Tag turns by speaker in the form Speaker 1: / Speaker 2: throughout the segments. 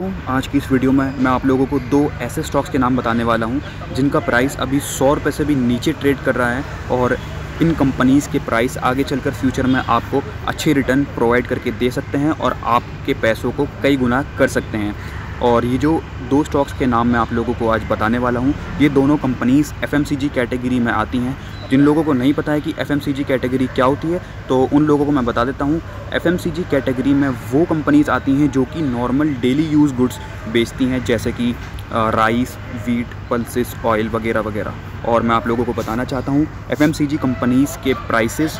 Speaker 1: आज की इस वीडियो में मैं आप लोगों को दो ऐसे स्टॉक्स के नाम बताने वाला हूँ, जिनका प्राइस अभी सौ रुपये से भी नीचे ट्रेड कर रहा है और इन कंपनीज़ के प्राइस आगे चलकर फ्यूचर में आपको अच्छे रिटर्न प्रोवाइड करके दे सकते हैं और आपके पैसों को कई गुना कर सकते हैं। और ये जो दो स्टॉक्स के नाम मैं आप लोगों को आज बताने वाला हूँ, ये दोनों कंपनीज़ एफ़ कैटेगरी में आती हैं। जिन लोगों को नहीं पता है कि एफएमसीजी कैटेगरी क्या होती है तो उन लोगों को मैं बता देता हूँ। एफ़ कैटेगरी में वो कंपनीज़ आती हैं जो कि नॉर्मल डेली यूज़ गुड्स बेचती हैं, जैसे कि राइस वीट पल्सिस ऑयल वगैरह वगैरह। और मैं आप लोगों को बताना चाहता हूँ एफ़ कंपनीज़ के प्राइसेस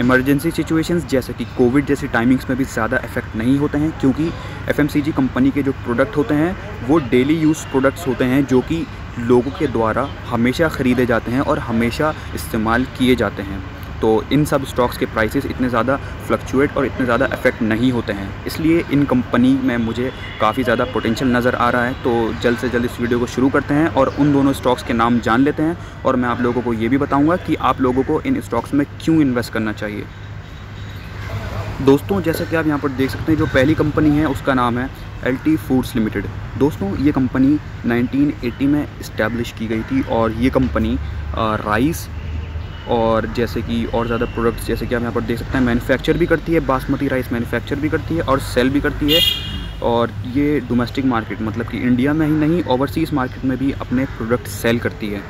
Speaker 1: इमरजेंसी सिचुएशंस जैसे कि कोविड जैसी टाइमिंग्स में भी ज़्यादा इफ़ेक्ट नहीं होते हैं, क्योंकि एफएमसीजी कंपनी के जो प्रोडक्ट होते हैं, वो डेली यूज़ प्रोडक्ट्स होते हैं जो कि लोगों के द्वारा हमेशा ख़रीदे जाते हैं और हमेशा इस्तेमाल किए जाते हैं। तो इन सब स्टॉक्स के प्राइसेस इतने ज़्यादा फ्लक्चुएट और इतने ज़्यादा इफ़ेक्ट नहीं होते हैं। इसलिए इन कंपनी में मुझे काफ़ी ज़्यादा पोटेंशियल नज़र आ रहा है। तो जल्द से जल्द इस वीडियो को शुरू करते हैं और उन दोनों स्टॉक्स के नाम जान लेते हैं और मैं आप लोगों को ये भी बताऊँगा कि आप लोगों को इन स्टॉक्स में क्यों इन्वेस्ट करना चाहिए। दोस्तों, जैसा कि आप यहाँ पर देख सकते हैं, जो पहली कंपनी है, उसका नाम है एल टी फूड्स लिमिटेड दोस्तों, ये कंपनी 1980 में इस्टेब्लिश की गई थी और ये कंपनी राइस और जैसे कि और ज़्यादा प्रोडक्ट्स जैसे कि आप यहाँ पर देख सकते हैं मैन्युफैक्चर भी करती है, बासमती राइस मैन्युफैक्चर भी करती है और सेल भी करती है। और ये डोमेस्टिक मार्केट मतलब कि इंडिया में ही नहीं ओवरसीज़ मार्केट में भी अपने प्रोडक्ट सेल करती है।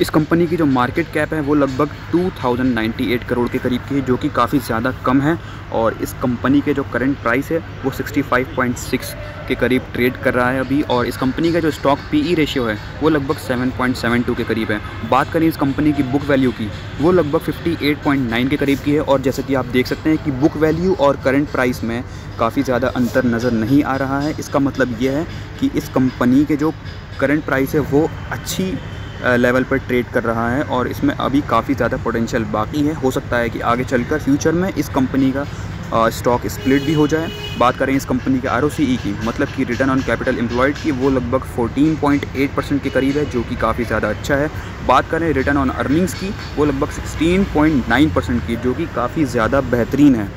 Speaker 1: इस कंपनी की जो मार्केट कैप है वो लगभग 2098 करोड़ के करीब की है, जो कि काफ़ी ज़्यादा कम है और इस कंपनी के जो करंट प्राइस है, वो 65.6 के करीब ट्रेड कर रहा है अभी और इस कंपनी का जो स्टॉक पीई रेशियो है, वो लगभग 7.72 के करीब है। बात करें इस कंपनी की बुक वैल्यू की, वो लगभग 58.9 के करीब की है और जैसे कि आप देख सकते हैं कि बुक वैल्यू और करंट प्राइस में काफ़ी ज़्यादा अंतर नज़र नहीं आ रहा है। इसका मतलब ये है कि इस कंपनी के जो करंट प्राइस है, वो अच्छी लेवल पर ट्रेड कर रहा है और इसमें अभी काफ़ी ज़्यादा पोटेंशियल बाकी है। हो सकता है कि आगे चलकर फ्यूचर में इस कंपनी का स्टॉक स्प्लिट भी हो जाए। बात करें इस कंपनी के आरओसीई की मतलब कि रिटर्न ऑन कैपिटल एम्प्लॉयड की, वो लगभग 14.8 परसेंट के करीब है, जो कि काफ़ी ज़्यादा अच्छा है। बात करें रिटर्न ऑन अर्निंग्स की, वो लगभग 16.9 परसेंट की, जो कि काफ़ी ज़्यादा बेहतरीन है।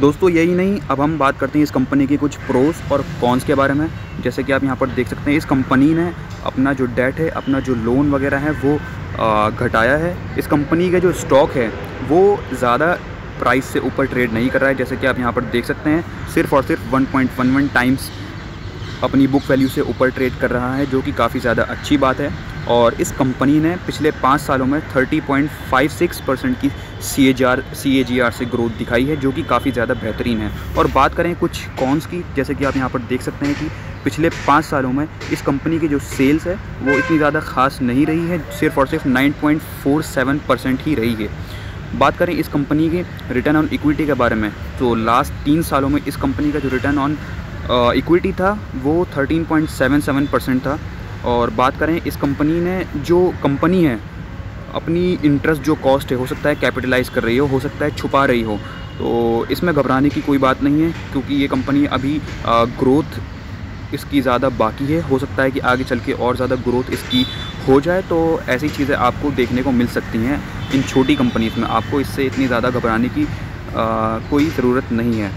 Speaker 1: दोस्तों, यही नहीं, अब हम बात करते हैं इस कंपनी के कुछ प्रोस और कॉन्स के बारे में। जैसे कि आप यहाँ पर देख सकते हैं, इस कंपनी ने अपना जो डेट है, अपना जो लोन वगैरह है, वो घटाया है। इस कंपनी का जो स्टॉक है, वो ज़्यादा प्राइस से ऊपर ट्रेड नहीं कर रहा है। जैसे कि आप यहाँ पर देख सकते हैं, सिर्फ़ और सिर्फ़ 1.11 टाइम्स अपनी बुक वैल्यू से ऊपर ट्रेड कर रहा है, जो कि काफ़ी ज़्यादा अच्छी बात है। और इस कंपनी ने पिछले पाँच सालों में 30.56 परसेंट की सी ए जी आर से ग्रोथ दिखाई है, जो कि काफ़ी ज़्यादा बेहतरीन है। और बात करें कुछ कॉन्स की, जैसे कि आप यहाँ पर देख सकते हैं कि पिछले पाँच सालों में इस कंपनी की जो सेल्स है, वो इतनी ज़्यादा खास नहीं रही है, सिर्फ़ और सिर्फ़ 9.47 परसेंट ही रही है। बात करें इस कंपनी के रिटर्न ऑन इक्विटी के बारे में तो लास्ट तीन सालों में इस कंपनी का जो रिटर्न ऑन इक्विटी था वो 13.77 परसेंट था। और बात करें इस कंपनी ने जो कंपनी है अपनी इंटरेस्ट जो कॉस्ट है हो सकता है कैपिटलाइज कर रही हो हो सकता है छुपा रही हो। तो इसमें घबराने की कोई बात नहीं है क्योंकि ये कंपनी अभी ग्रोथ इसकी ज़्यादा बाकी है। हो सकता है कि आगे चल के और ज़्यादा ग्रोथ इसकी हो जाए तो ऐसी चीज़ें आपको देखने को मिल सकती हैं इन छोटी कंपनीज़ में। आपको इससे इतनी ज़्यादा घबराने की आ, कोई ज़रूरत नहीं है।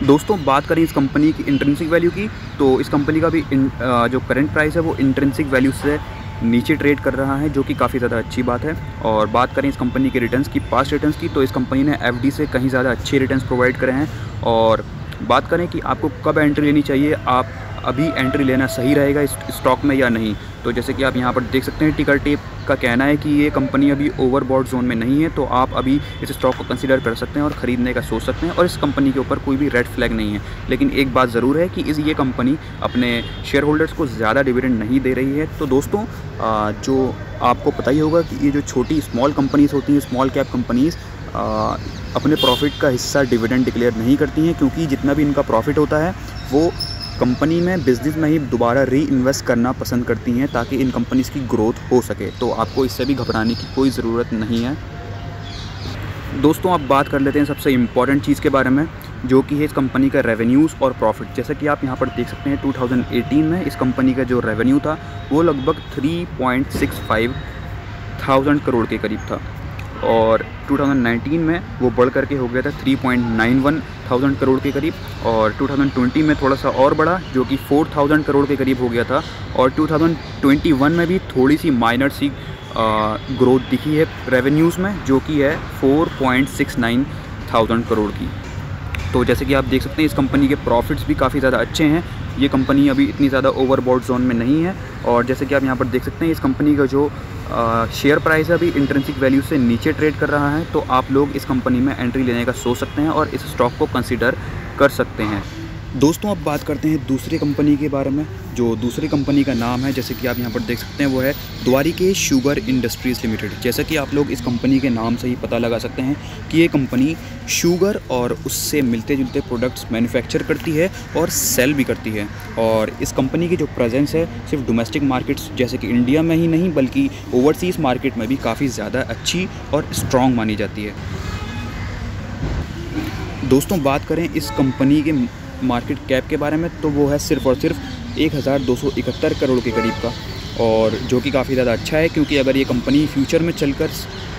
Speaker 1: दोस्तों, बात करें इस कंपनी की इंट्रेंसिक वैल्यू की तो इस कंपनी का भी जो करंट प्राइस है, वो इंट्रेंसिक वैल्यू से नीचे ट्रेड कर रहा है, जो कि काफ़ी ज़्यादा अच्छी बात है। और बात करें इस कंपनी के रिटर्न्स की पास्ट रिटर्न्स की तो इस कंपनी ने एफडी से कहीं ज़्यादा अच्छे रिटर्न्स प्रोवाइड करे हैं। और बात करें कि आपको कब एंट्री लेनी चाहिए, आप अभी एंट्री लेना सही रहेगा इस स्टॉक में या नहीं? तो जैसे कि आप यहाँ पर देख सकते हैं टिकर टेप का कहना है कि ये कंपनी अभी ओवरबॉड जोन में नहीं है तो आप अभी इस स्टॉक को कंसीडर कर सकते हैं और ख़रीदने का सोच सकते हैं और इस कंपनी के ऊपर कोई भी रेड फ्लैग नहीं है। लेकिन एक बात ज़रूर है कि इस, ये कंपनी अपने शेयर होल्डर्स को ज़्यादा डिविडेंड नहीं दे रही है। तो दोस्तों जो आपको पता ही होगा कि ये जो छोटी स्मॉल कंपनीज़ होती हैं स्मॉल कैप कंपनीज़ अपने प्रॉफिट का हिस्सा डिविडेंड डिक्लेयर नहीं करती हैं, क्योंकि जितना भी इनका प्रॉफिट होता है, वो कंपनी में बिज़नेस में ही दोबारा री इन्वेस्ट करना पसंद करती हैं ताकि इन कंपनीज़ की ग्रोथ हो सके। तो आपको इससे भी घबराने की कोई ज़रूरत नहीं है। दोस्तों आप बात कर लेते हैं सबसे इंपॉर्टेंट चीज़ के बारे में, जो कि है इस कंपनी का रेवेन्यूज़ और प्रॉफिट जैसा कि आप यहाँ पर देख सकते हैं 2018 में इस कंपनी का जो रेवेन्यू था, वो लगभग 3.65 थाउज़ेंड करोड़ के करीब था। और 2019 में वो बढ़ करके हो गया था 3.91 थाउज़ेंड करोड़ के करीब और 2020 में थोड़ा सा और बढ़ा, जो कि 4000 करोड़ के करीब हो गया था और 2021 में भी थोड़ी सी माइनर सी ग्रोथ दिखी है रेवेन्यूज़ में, जो कि है 4.69 थाउज़ेंड करोड़ की। तो जैसे कि आप देख सकते हैं, इस कंपनी के प्रॉफिट्स भी काफ़ी ज़्यादा अच्छे हैं। ये कंपनी अभी इतनी ज़्यादा ओवरबोर्ड जोन में नहीं है और जैसे कि आप यहाँ पर देख सकते हैं, इस कंपनी का जो शेयर प्राइस अभी इंटरेंसिक वैल्यू से नीचे ट्रेड कर रहा है तो आप लोग इस कंपनी में एंट्री लेने का सोच सकते हैं और इस स्टॉक को कंसिडर कर सकते हैं। दोस्तों, अब बात करते हैं दूसरी कंपनी के बारे में, जो दूसरी कंपनी का नाम है, जैसे कि आप यहाँ पर देख सकते हैं, वो है द्वारिके शुगर इंडस्ट्रीज़ लिमिटेड। जैसा कि आप लोग इस कंपनी के नाम से ही पता लगा सकते हैं कि ये कंपनी शुगर और उससे मिलते जुलते प्रोडक्ट्स मैन्युफैक्चर करती है और सेल भी करती है। और इस कंपनी की जो प्रेजेंस है, सिर्फ़ डोमेस्टिक मार्केट्स जैसे कि इंडिया में ही नहीं, बल्कि ओवरसीज़ मार्केट में भी काफ़ी ज़्यादा अच्छी और स्ट्रॉन्ग मानी जाती है। दोस्तों, बात करें इस कंपनी के मार्केट कैप के बारे में तो वो है सिर्फ़ और सिर्फ़ एक हज़ार दो सौ इकहत्तर करोड़ के करीब का। और जो कि काफ़ी ज़्यादा अच्छा है, क्योंकि अगर ये कंपनी फ्यूचर में चलकर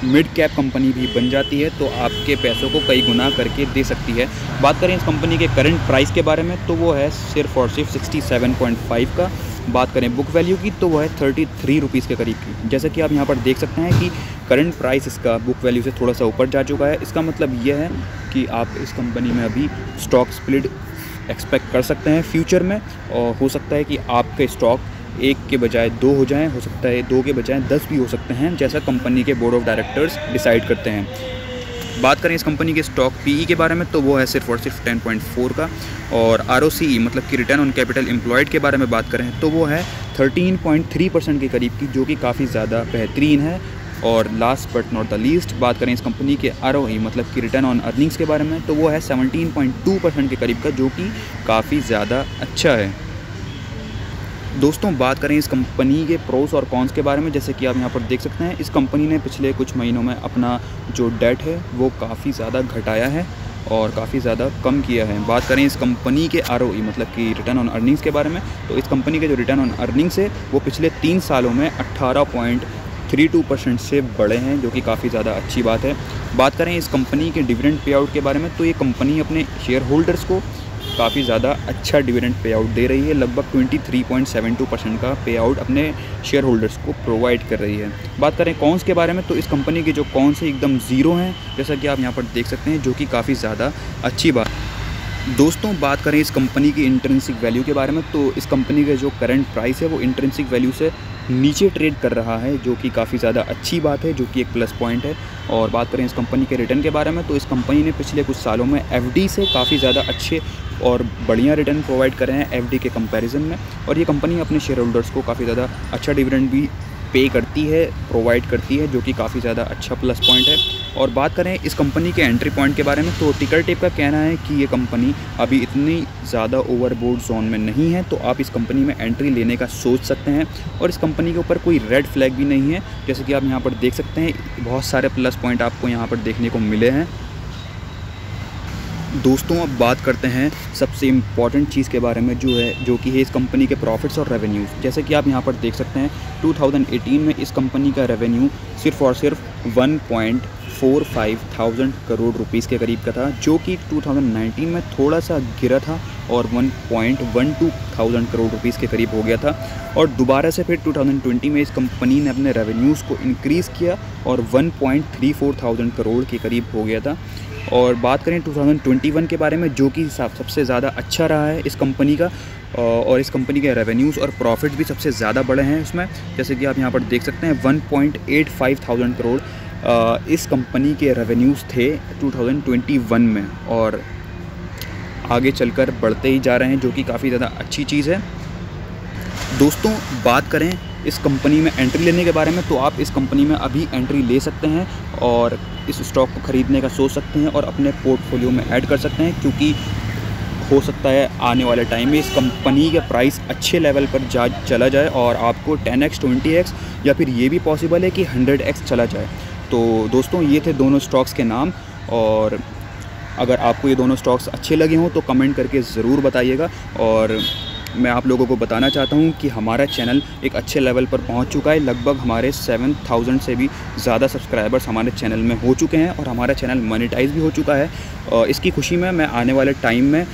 Speaker 1: मिड कैप कंपनी भी बन जाती है तो आपके पैसों को कई गुना करके दे सकती है। बात करें इस कंपनी के करंट प्राइस के बारे में तो वो है सिर्फ़ और सिर्फ़ सिक्सटी सेवन पॉइंट फाइव का। बात करें बुक वैल्यू की तो वो है थर्टी थ्री रुपीज़ के करीब की। जैसा कि आप यहाँ पर देख सकते हैं कि करंट प्राइस इसका बुक वैल्यू से थोड़ा सा ऊपर जा चुका है। इसका मतलब यह है कि आप इस कंपनी में अभी स्टॉक स्प्लिट एक्सपेक्ट कर सकते हैं फ्यूचर में, और हो सकता है कि आपके स्टॉक एक के बजाय दो हो जाएँ, हो सकता है दो के बजाय दस भी हो सकते हैं, जैसा कंपनी के बोर्ड ऑफ़ डायरेक्टर्स डिसाइड करते हैं। बात करें इस कंपनी के स्टॉक पीई के बारे में तो वो है सिर्फ़ और सिर्फ़ 10.4 का, और आर मतलब कि रिटर्न ऑन कैपिटल एम्प्लॉयड के बारे में बात करें तो वो है 13.3 परसेंट के करीब की, जो कि काफ़ी ज़्यादा बेहतरीन है और last but not the least बात करें इस कंपनी के आरओई मतलब कि रिटर्न ऑन अर्निंग्स के बारे में तो वो है 17.2 परसेंट के करीब का, जो कि काफ़ी ज़्यादा अच्छा है। दोस्तों, बात करें इस कंपनी के प्रोस और कॉन्स के बारे में, जैसे कि आप यहाँ पर देख सकते हैं, इस कंपनी ने पिछले कुछ महीनों में अपना जो डेट है, वो काफ़ी ज़्यादा घटाया है और काफ़ी ज़्यादा कम किया है। बात करें इस कंपनी के आरओई मतलब कि रिटर्न ऑन अर्निंग्स के बारे में तो इस कंपनी के जो रिटर्न ऑन अर्निंग्स है, वो पिछले तीन सालों में अट्ठारह पॉइंट थ्री टू परसेंट से बड़े हैं, जो कि काफ़ी ज़्यादा अच्छी बात है। बात करें इस कंपनी के डिविडेंड पे आउट के बारे में तो ये कंपनी अपने शेयर होल्डर्स को काफ़ी ज़्यादा अच्छा डिविडेंड पे आउट दे रही है। लगभग 23.72 परसेंट का पे आउट अपने शेयर होल्डर्स को प्रोवाइड कर रही है। बात करें कौन्स के बारे में तो इस कंपनी के जो कौन्स है एकदम ज़ीरो हैं, जैसा कि आप यहाँ पर देख सकते हैं, जो कि काफ़ी ज़्यादा अच्छी बात दोस्तों, बात करें इस कंपनी की इंट्रेंसिक वैल्यू के बारे में तो इस कंपनी का जो करंट प्राइस है, वो इंट्रेंसिक वैल्यू से नीचे ट्रेड कर रहा है, जो कि काफ़ी ज़्यादा अच्छी बात है, जो कि एक प्लस पॉइंट है। और बात करें इस कंपनी के रिटर्न के बारे में तो इस कंपनी ने पिछले कुछ सालों में एफडी से काफ़ी ज़्यादा अच्छे और बढ़िया रिटर्न प्रोवाइड कर रहे हैं एफडी के कंपेरिजन में। और ये कंपनी अपने शेयर होल्डर्स को काफ़ी ज़्यादा अच्छा डिविडेंड भी पे करती है प्रोवाइड करती है, जो कि काफ़ी ज़्यादा अच्छा प्लस पॉइंट है। और बात करें इस कंपनी के एंट्री पॉइंट के बारे में तो टिकर टेप का कहना है कि ये कंपनी अभी इतनी ज़्यादा ओवरबोर्ड जोन में नहीं है तो आप इस कंपनी में एंट्री लेने का सोच सकते हैं। और इस कंपनी के ऊपर कोई रेड फ्लैग भी नहीं है। जैसे कि आप यहाँ पर देख सकते हैं, बहुत सारे प्लस पॉइंट आपको यहाँ पर देखने को मिले हैं। दोस्तों, अब बात करते हैं सबसे इंपॉर्टेंट चीज़ के बारे में जो है, जो कि है इस कंपनी के प्रॉफिट्स और रेवेन्यूज़ जैसे कि आप यहाँ पर देख सकते हैं 2018 में इस कंपनी का रेवेन्यू सिर्फ़ और सिर्फ़ 1.45 थाउज़ेंड करोड़ रुपीस के करीब का था, जो कि 2019 में थोड़ा सा गिरा था और 1.12 थाउज़ेंड करोड़ रुपीस के करीब हो गया था। और दोबारा से फिर 2020 में इस कंपनी ने अपने रेवेन्यूज़ को इनक्रीज़ किया और 1.34 थाउज़ेंड करोड़ के करीब हो गया था। और बात करें 2021 के बारे में, जो कि सबसे ज़्यादा अच्छा रहा है इस कंपनी का और इस कंपनी के रेवेन्यूज़ और प्रॉफिट भी सबसे ज़्यादा बड़े हैं इसमें। जैसे कि आप यहाँ पर देख सकते हैं 1.85 थाउज़ेंड करोड़ इस कंपनी के रेवेन्यूज़ थे 2021 में। और आगे चलकर बढ़ते ही जा रहे हैं, जो कि काफ़ी ज़्यादा अच्छी चीज़ है। दोस्तों, बात करें इस कंपनी में एंट्री लेने के बारे में तो आप इस कंपनी में अभी एंट्री ले सकते हैं और इस स्टॉक को ख़रीदने का सोच सकते हैं और अपने पोर्टफोलियो में ऐड कर सकते हैं क्योंकि हो सकता है आने वाले टाइम में इस कंपनी का प्राइस अच्छे लेवल पर जा, चला जाए और आपको 10x 20x या फिर ये भी पॉसिबल है कि 100x चला जाए। तो दोस्तों, ये थे दोनों स्टॉक्स के नाम और अगर आपको ये दोनों स्टॉक्स अच्छे लगे हों तो कमेंट करके ज़रूर बताइएगा और मैं आप लोगों को बताना चाहता हूँ कि हमारा चैनल एक अच्छे लेवल पर पहुँच चुका है। लगभग हमारे सेवन थाउज़ेंड से भी ज़्यादा सब्सक्राइबर्स हमारे चैनल में हो चुके हैं और हमारा चैनल मोनेटाइज भी हो चुका है। इसकी खुशी में मैं आने वाले टाइम में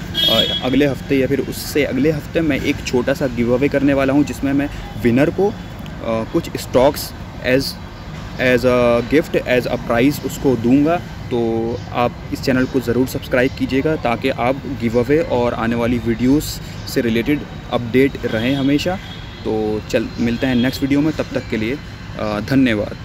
Speaker 1: अगले हफ़्ते या फिर उससे अगले हफ़्ते मैं एक छोटा सा गिव अवे करने वाला हूँ, जिसमें मैं विनर को कुछ stocks as as a gift as a prize उसको दूँगा। तो आप इस चैनल को ज़रूर सब्सक्राइब कीजिएगा ताकि आप गिव अवे और आने वाली वीडियोस से रिलेटेड अपडेट रहें हमेशा। तो चल, मिलते हैं नेक्स्ट वीडियो में, तब तक के लिए धन्यवाद।